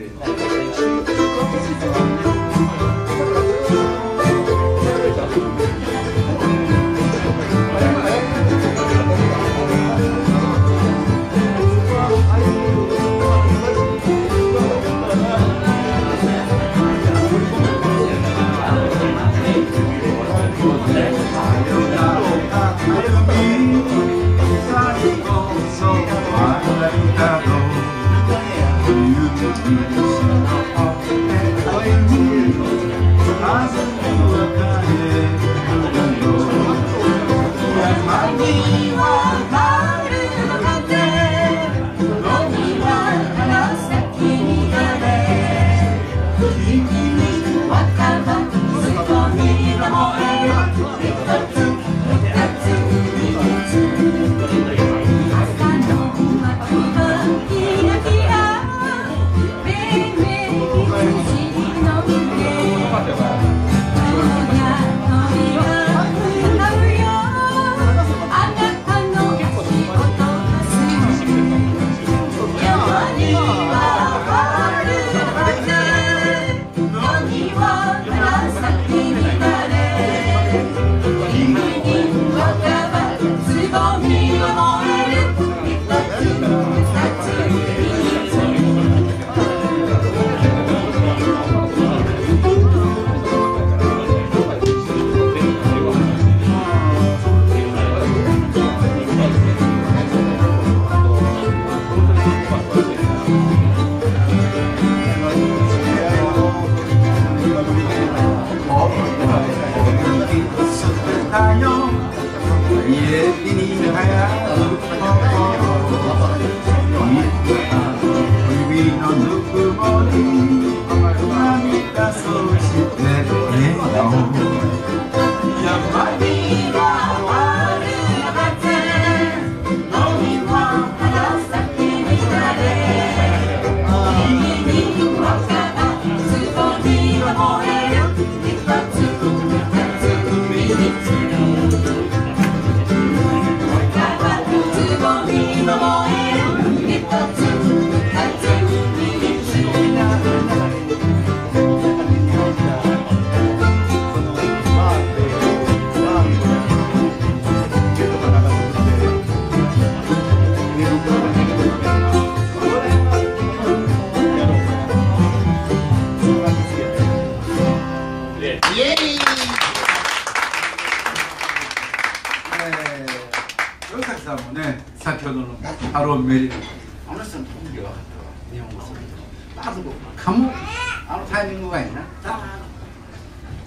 对。了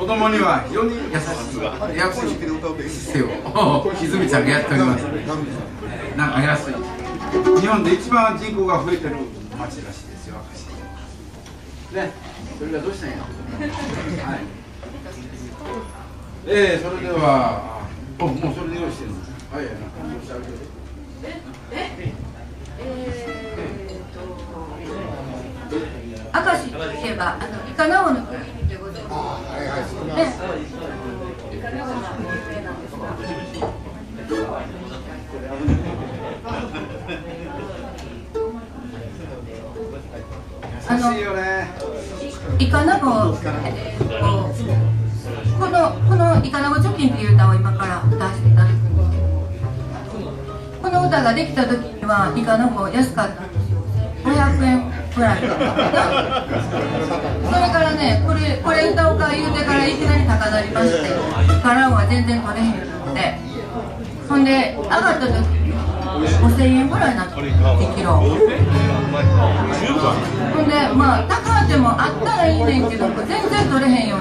リアクション姿勢を泉ちゃんがやっております。なんか安い。日本で一番人口が増えてる町らしいですよ明石ね。それがどうしたんやはい。えー、それではおもうそれで用意してるの？はいはい。えええー、と明石といえばあのイカナゴの国。ってご存知ですか、ね、イカナゴの国有名なんですがあのイカナゴ、えー、このこのイカナゴ貯金っていう歌を今から歌わせていただくんですけどこの歌ができた時にはイカナゴ安かったんですよ。500円。ぐらいそれからねこれこれ歌おうか言うてからいきなり高鳴りましてからは全然取れへんのでほんで上がった時5000円ぐらいになって1キロほんでまあ高でもあったらいいねんけど全然取れへんよ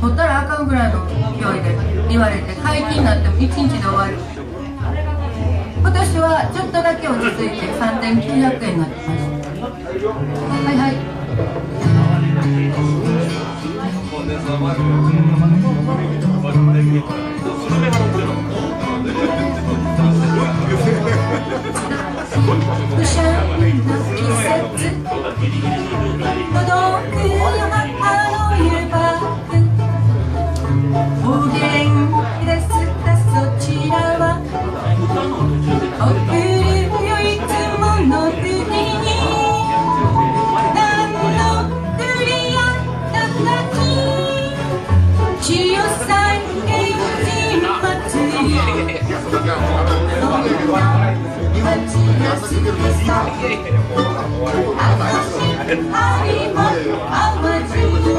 取ったらあかんぐらいの勢いで言われて解禁になっても1日で終わる。今年はちょっとだけ落ち着いて3900円になってましたはいはい。不シャンな季節届くよ街が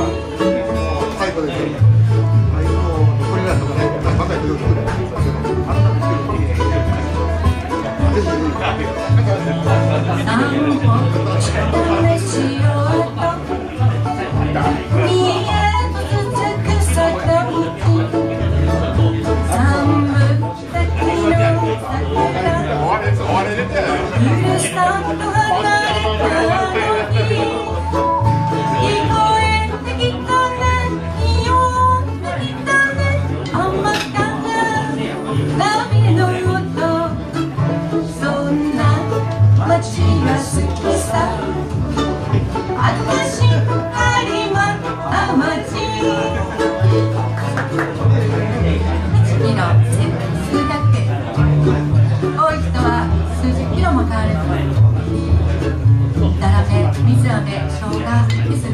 飴生姜キス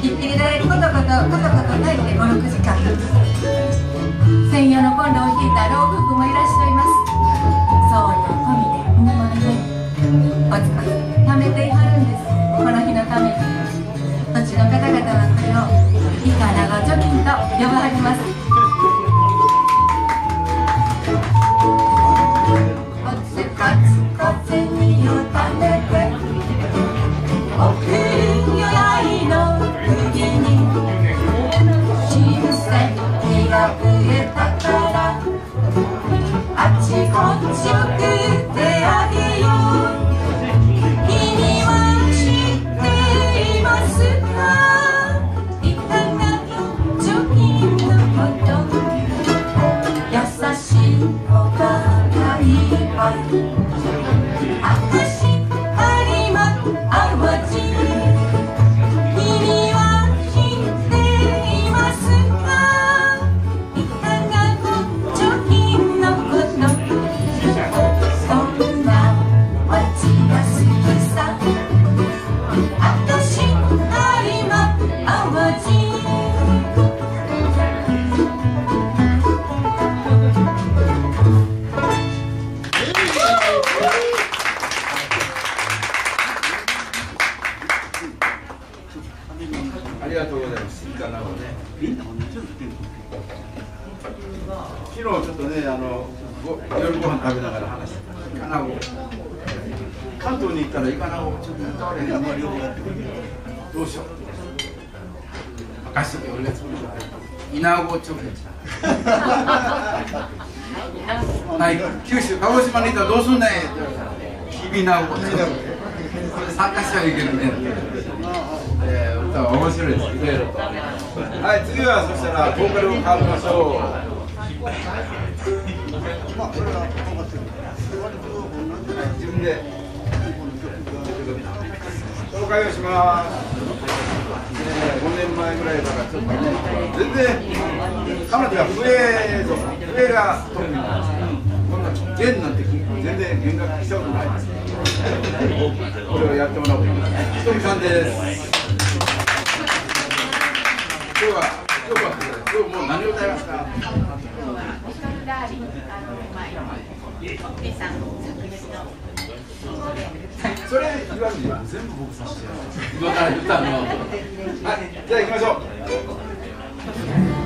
きっきりでコトコトコトコト炊いて56時間専用のコンロを引いた老はそしたらボーカルを変わりましょう。自分で紹介をします。ね、5年前ぐらいからちょっとね、全然彼女は笛と笛が特にこんな弦なんて全然弦楽器したことないです。これをやってもらおうと思います。一人さんです。今日は今日は今日もう何を歌いますか。ダーリン、あの、まあ、ホッケさん作詞の。それ言わずに全部僕さしてやる。の。はい、じゃあ行きましょう。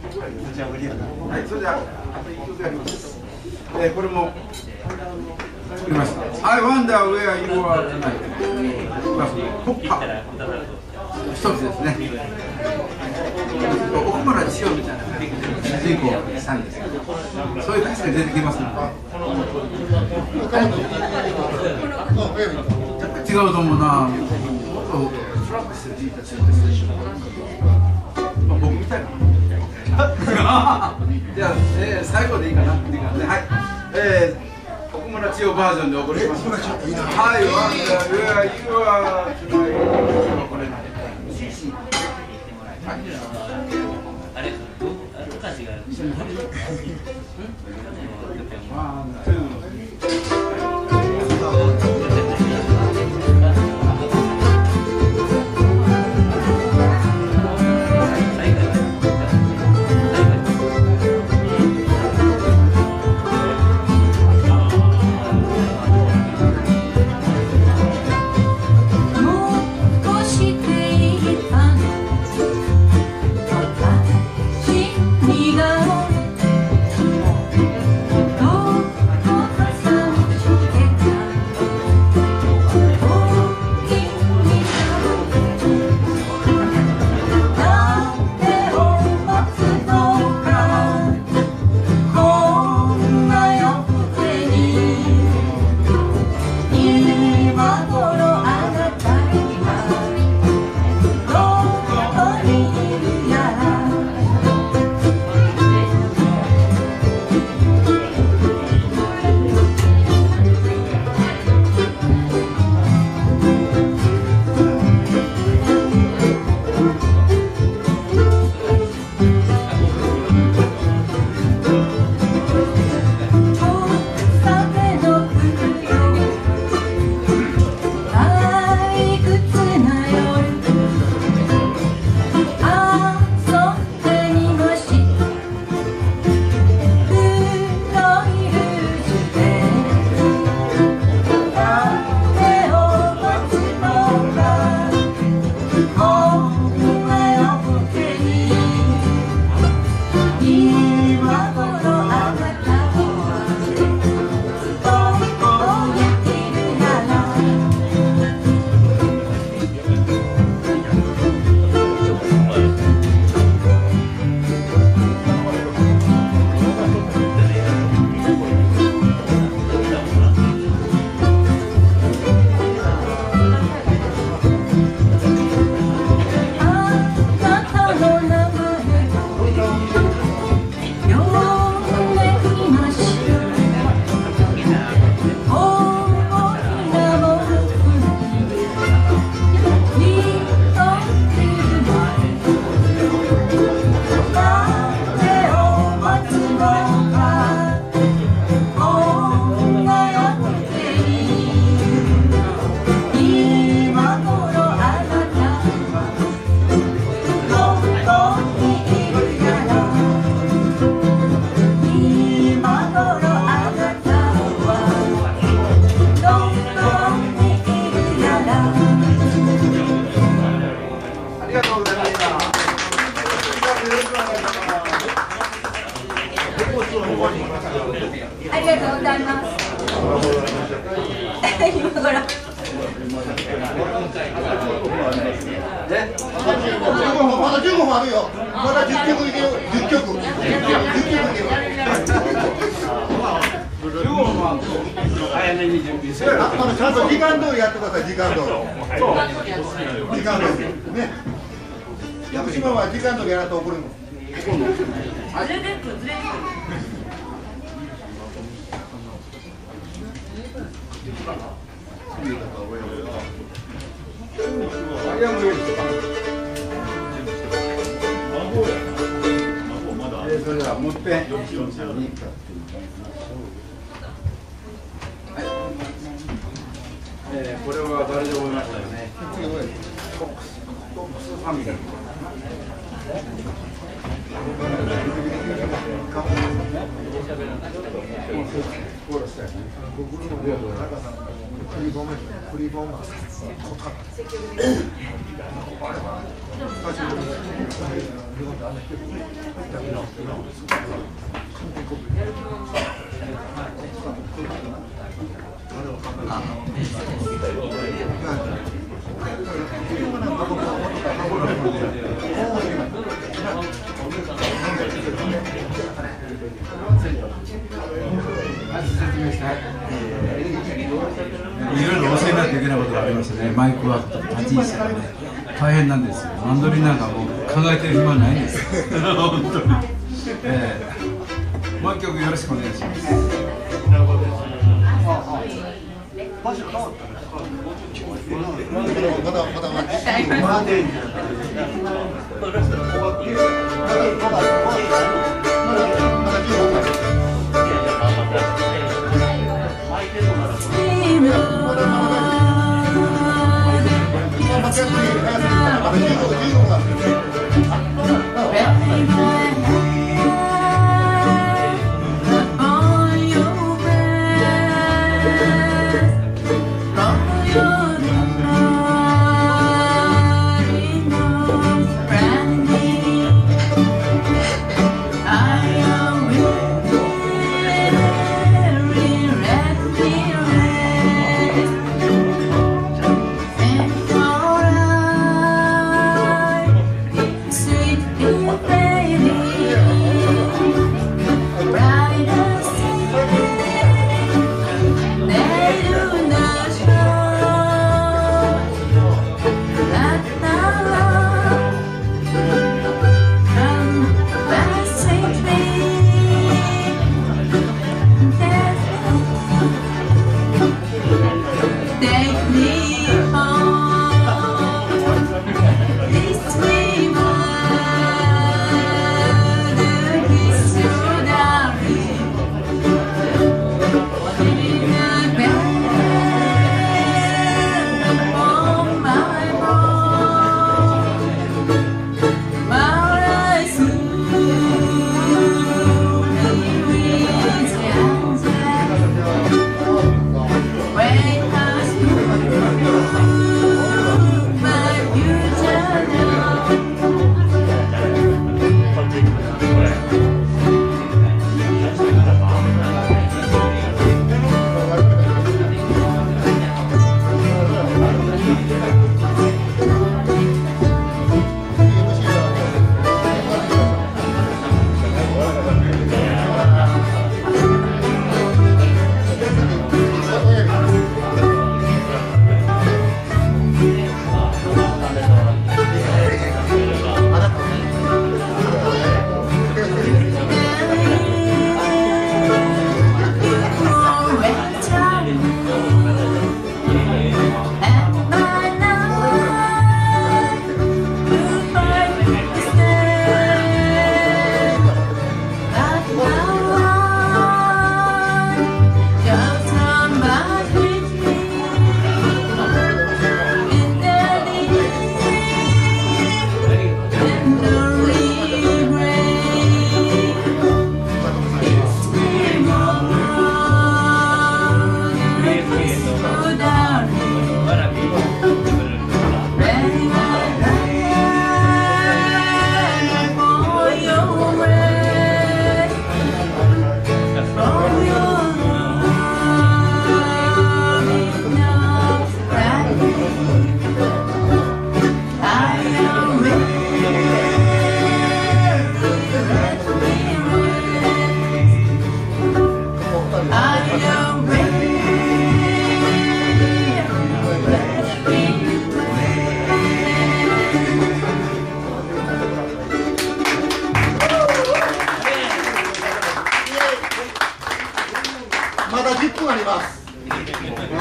はい、それでは、あと一曲やります。えー、これも。作りました。I wonder where you are tonight. 国歌。一つですね。奥村千代みたいな主人公にしたんですけど、そういう歌詞が出てきますので。違うと思うな。もっとトラックしてる人たちですまあ僕みたいな。じゃあ、えー、最後でいいかな？っていう感じで、はい。えー、奥村千代バージョンでお送りします。はい、ワンダー、ウェア、ユア、これ。ワン、ツー。早めに準備する。あまだちゃんと時間通りやってください時間通り。時間通りね。福島は時間通りやらんと怒るのいやもういいですえーそれではもう一遍えーこれは誰で覚えましたよねフォックスフォックスファミリーコーラスだよねフリボンフリボン説明したいろいろ教えないといけないことがありましてねマイクワークとか立ち位置とかね大変なんですよマンドリンなんかもう考えてる暇ないんです本当に、えー、もう一曲よろしくお願いしますまだ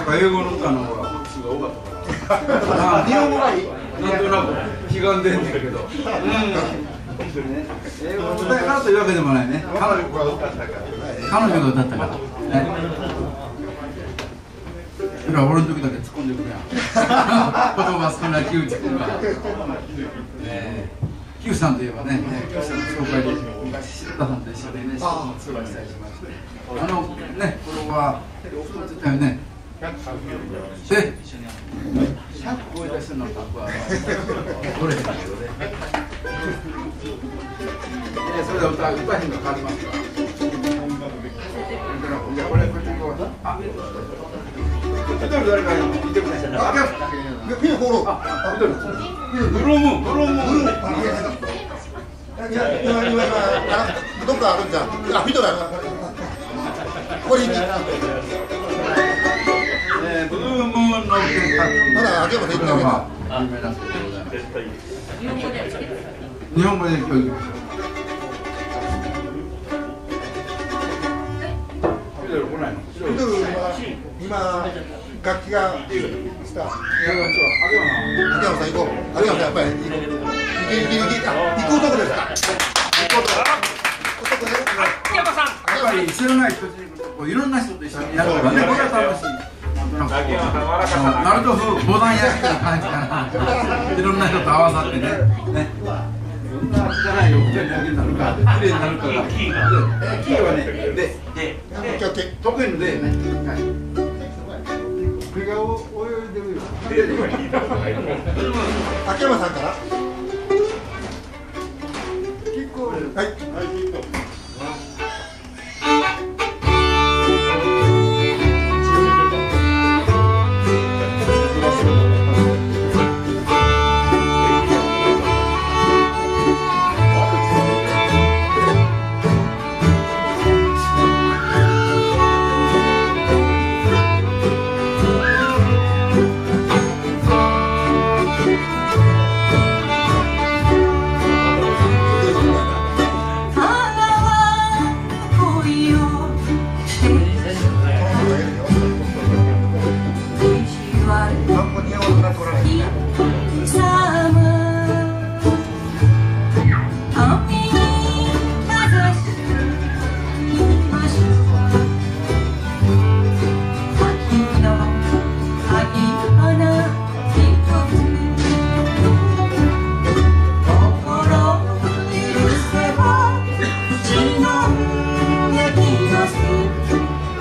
か英語の歌のほら拍手が多かったから。日本語がいいなんとなく悲願でんねんけど。うん。英語の歌からというわけでもないね。彼女が歌ったから彼女が歌ったから。ね。ほら俺の時だけ突っ込んでくるやん。言葉少ない木内君が。えーキュさんといえばね、キュさんの紹介で昔田さんと一緒でね、あ通話したりしまして、あのね、これは太ってたよね。え、100超えた人の格は取れへんけどねそれで歌歌へんの変わりますかじゃあこれこっち行こうあミドル誰かいてくれあピンホールあミドルドロムドロムブルーあいや今今今どっかあるんじゃん。あピドルある。これにえーブルームーンのまだ秋山で行ってないまあ有名な。人でございます日本語で教育ミドル来ないのピドルは今楽器がスター秋山さん。行こう秋山さんやっぱり行こう行け行け行けあ行こうとこですか。行こうとこやっぱり知らない人い。ろんな人と一緒にやるから。ね、これは楽しい。なんかこうナルト風ボタン焼きな感じかな。いろんな人と合わさってね。ね。どんな汚いになるか、綺麗になるかが。キーはね、で、で、オッケーオッケー得意のでね。はい。これが泳いでるよ秋山さんからはい「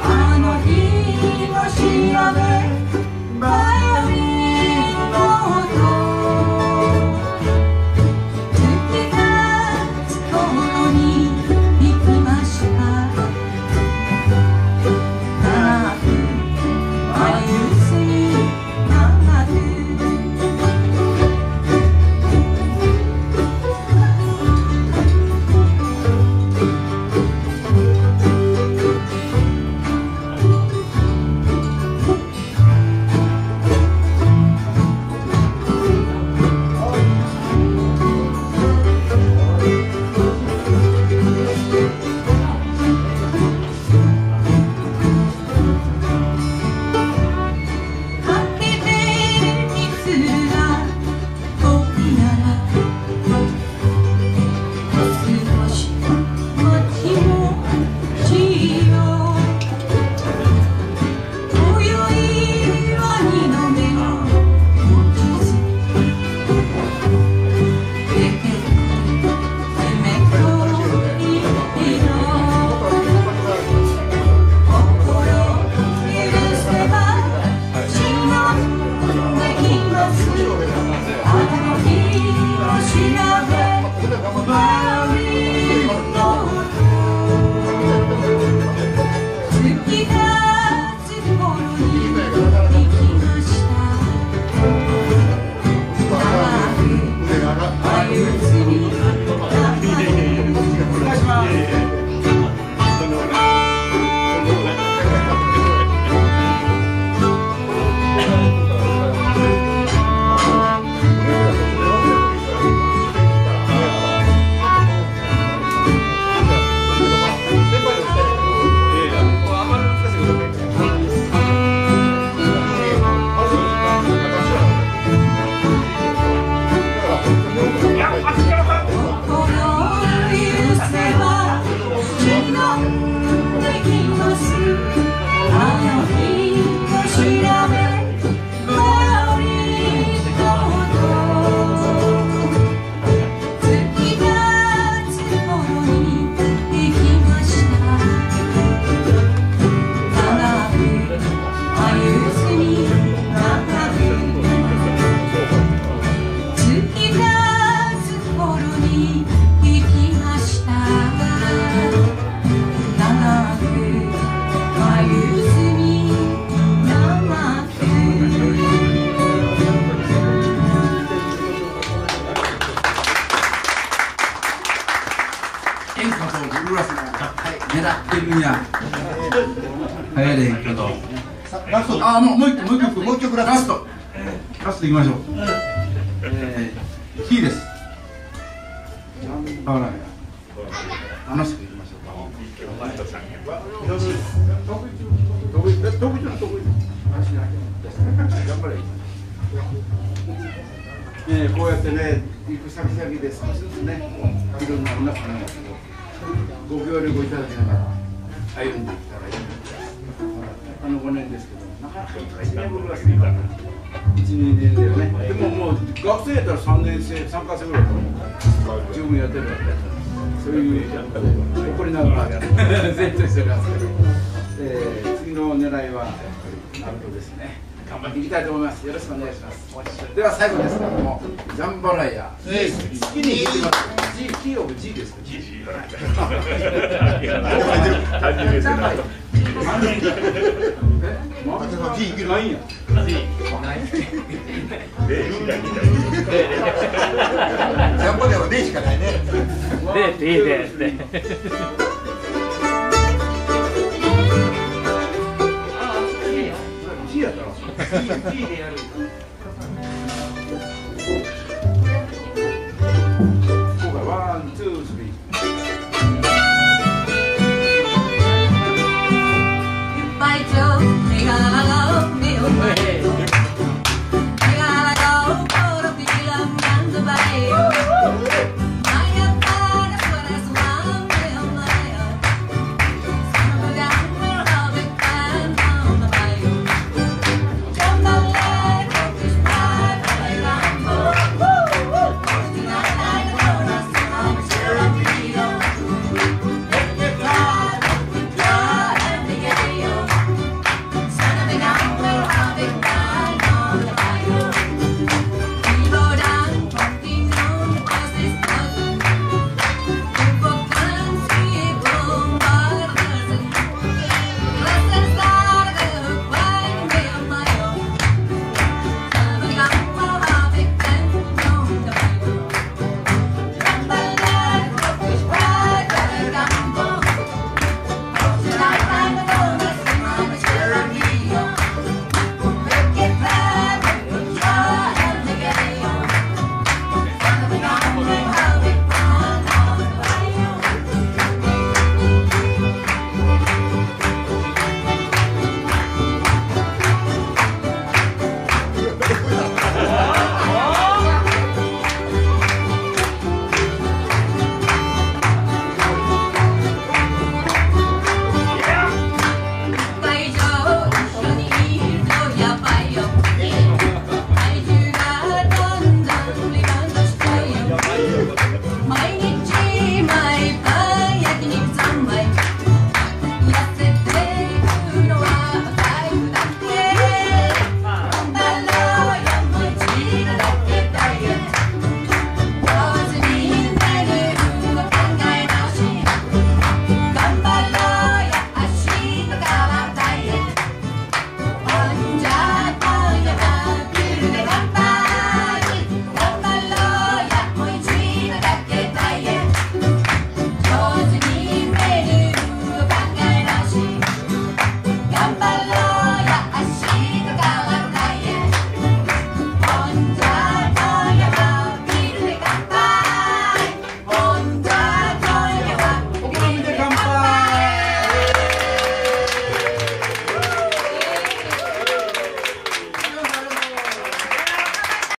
あの日の調べ行れへんけど。さラストあもうもう一曲もう一曲もう一曲ラスラスト。ラストいきましょう。えー、キーです。あらしくいきましょうえー、こうやってね行く先々で少しずつねいろんな皆さんのご協力をいただきながら歩んでいったらいいあの5年ですけどなかなか1年分ぐらいかな。12年でねでももう学生やった。ら3年生3回生ぐらいだと思う十分やってるわけそういう怒りながら全然してますけど、えー、次の狙いはやっぱりナルトですね頑張っていきたいと思います。よろしくお願いします。では最後ですけどもジャンバラヤ。好きに言ってます。G キーオブ G です。か G ジャンバラヤえ G いけるないんやジャンボでは0しかないね。でっていいねって。やったら G でやる